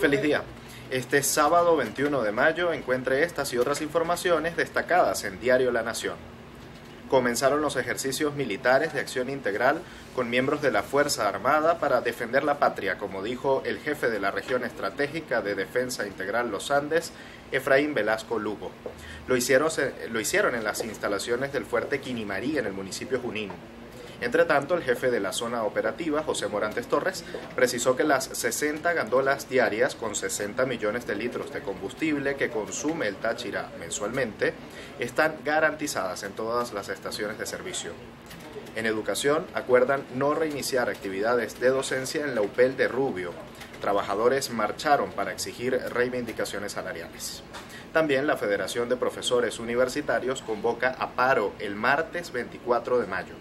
Feliz día. Este sábado 21 de mayo encuentre estas y otras informaciones destacadas en Diario La Nación. Comenzaron los ejercicios militares de acción integral con miembros de la Fuerza Armada para defender la patria, como dijo el jefe de la región estratégica de defensa integral Los Andes, Efraín Velasco Lugo. Lo hicieron, lo hicieron en las instalaciones del fuerte Quinimarí en el municipio Junín. Entre tanto, el jefe de la zona operativa, José Morantes Torres, precisó que las 60 gandolas diarias con 60 millones de litros de combustible que consume el Táchira mensualmente están garantizadas en todas las estaciones de servicio. En educación, acuerdan no reiniciar actividades de docencia en la UPEL de Rubio. Trabajadores marcharon para exigir reivindicaciones salariales. También la Federación de Profesores Universitarios convoca a paro el martes 24 de mayo.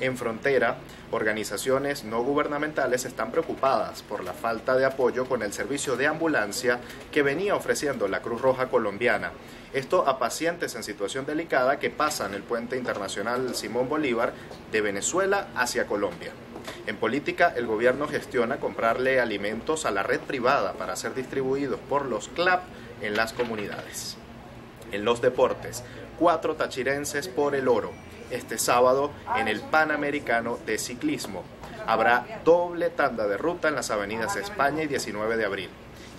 En frontera, organizaciones no gubernamentales están preocupadas por la falta de apoyo con el servicio de ambulancia que venía ofreciendo la Cruz Roja colombiana. Esto a pacientes en situación delicada que pasan el puente internacional Simón Bolívar de Venezuela hacia Colombia. En política, el gobierno gestiona comprarle alimentos a la red privada para ser distribuidos por los CLAP en las comunidades. En los deportes, cuatro tachirenses por el oro este sábado en el Panamericano de Ciclismo. Habrá doble tanda de ruta en las avenidas España y 19 de abril.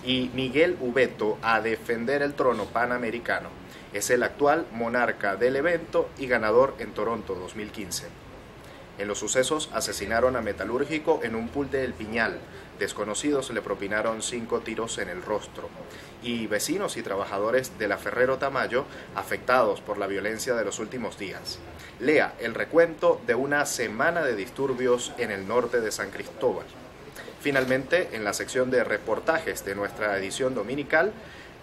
Y Miguel Ubeto a defender el trono panamericano. Es el actual monarca del evento y ganador en Toronto 2015. En los sucesos asesinaron a Metalúrgico en un pool de El Piñal. Desconocidos le propinaron cinco tiros en el rostro. Y vecinos y trabajadores de la Ferrero Tamayo afectados por la violencia de los últimos días. Lea el recuento de una semana de disturbios en el norte de San Cristóbal. Finalmente, en la sección de reportajes de nuestra edición dominical,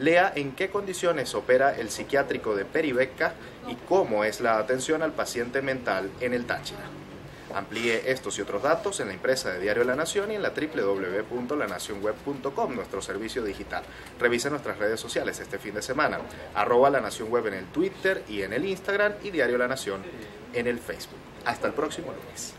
lea en qué condiciones opera el psiquiátrico de Peribeca y cómo es la atención al paciente mental en el Táchira. Amplíe estos y otros datos en la impresa de Diario La Nación y en la www.lanacionweb.com, nuestro servicio digital. Revise nuestras redes sociales este fin de semana, arroba La Nación Web en el Twitter y en el Instagram y Diario La Nación en el Facebook. Hasta el próximo lunes.